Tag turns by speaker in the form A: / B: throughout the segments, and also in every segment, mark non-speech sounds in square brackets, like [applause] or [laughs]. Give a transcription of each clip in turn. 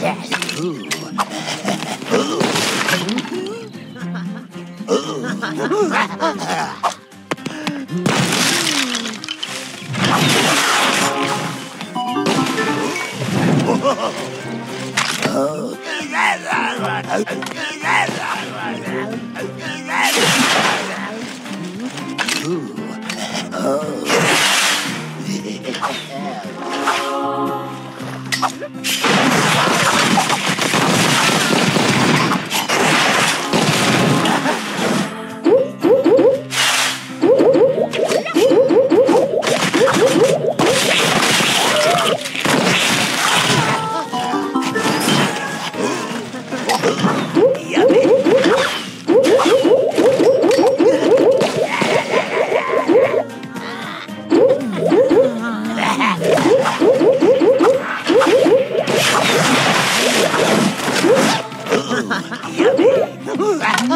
A: yes. Ooh. oh.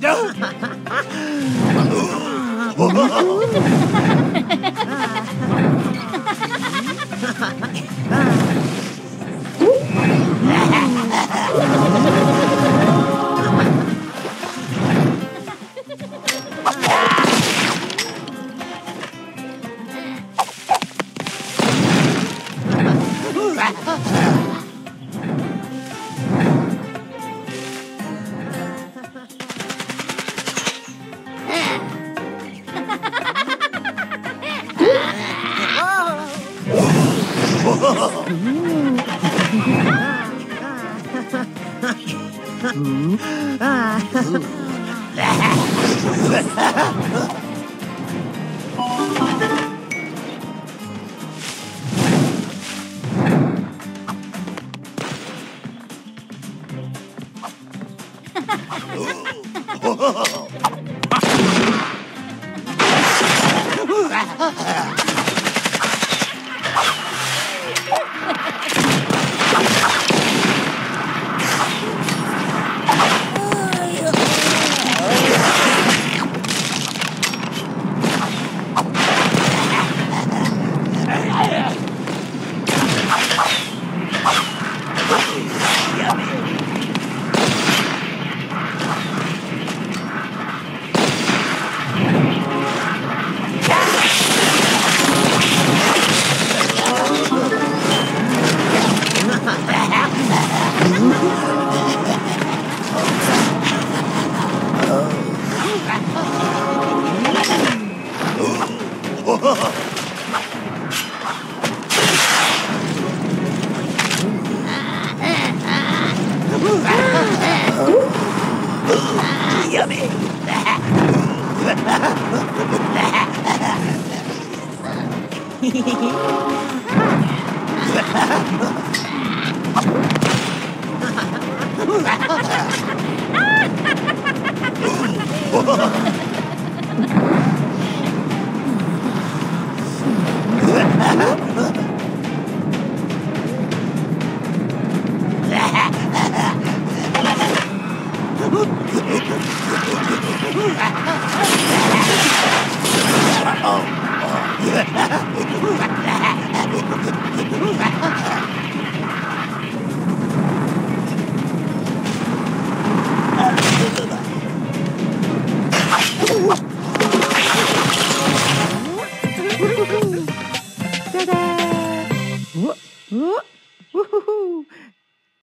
A: No! [laughs] [laughs] Ha ha ha! oh Woo-hoo-hoo!